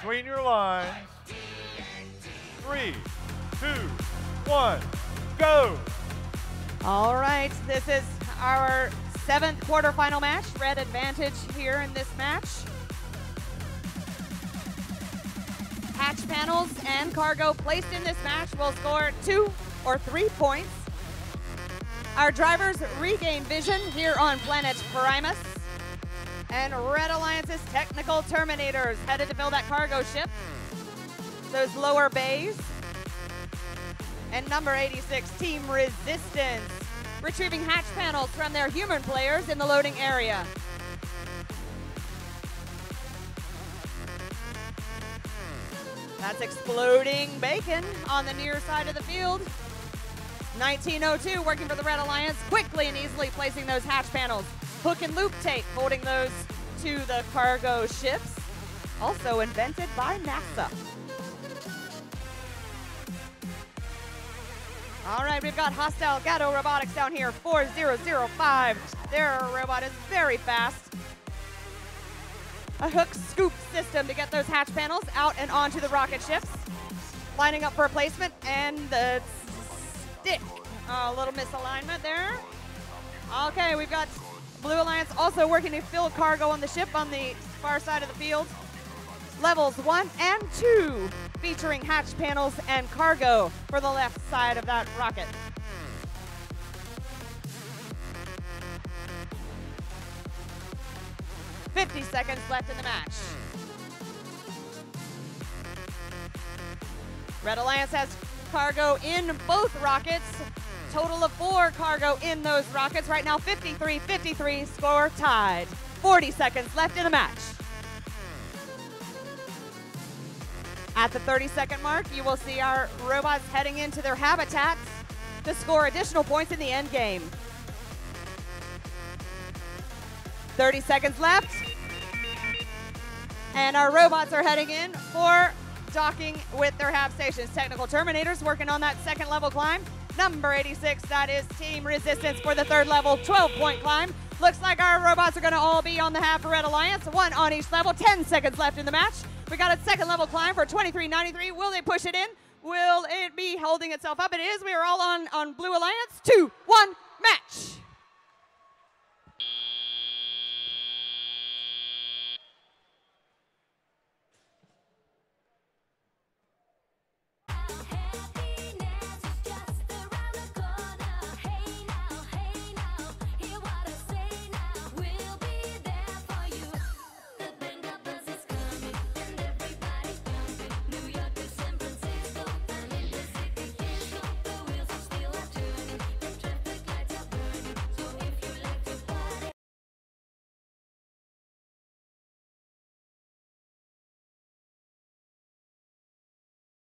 between your lines. Three, two, one, go. All right, this is our seventh quarterfinal match. Red advantage here in this match. Hatch panels and cargo placed in this match will score two or three points. Our drivers regain vision here on planet Primus. And Red Alliance's technical terminators headed to build that cargo ship. Those lower bays. And number 86, Team Resistance, retrieving hatch panels from their human players in the loading area. That's exploding bacon on the near side of the field. 1902 working for the Red Alliance, quickly and easily placing those hatch panels. Hook and loop tape holding those to the cargo ships, also invented by NASA. All right, we've got Hostile Gato Robotics down here, 4005. Their robot is very fast. A hook scoop system to get those hatch panels out and onto the rocket ships. Lining up for a placement, and the stick. A little misalignment there. Okay, we've got Blue Alliance also working to fill cargo on the ship on the far side of the field. Levels one and two, featuring hatch panels and cargo for the left side of that rocket. Fifty seconds left in the match. Red Alliance has cargo in both rockets. Total of four cargo in those rockets. Right now, 53-53, score tied. 40 seconds left in the match. At the 30 second mark, you will see our robots heading into their habitats to score additional points in the end game. 30 seconds left. And our robots are heading in for docking with their HAB stations. Technical Terminators working on that second level climb. Number 86, that is Team Resistance for the third level, 12 point climb. Looks like our robots are going to all be on the half Red Alliance, one on each level, 10 seconds left in the match. We got a second level climb for 2393. Will they push it in? Will it be holding itself up? It is. We are all on, on Blue Alliance. Two, one, match.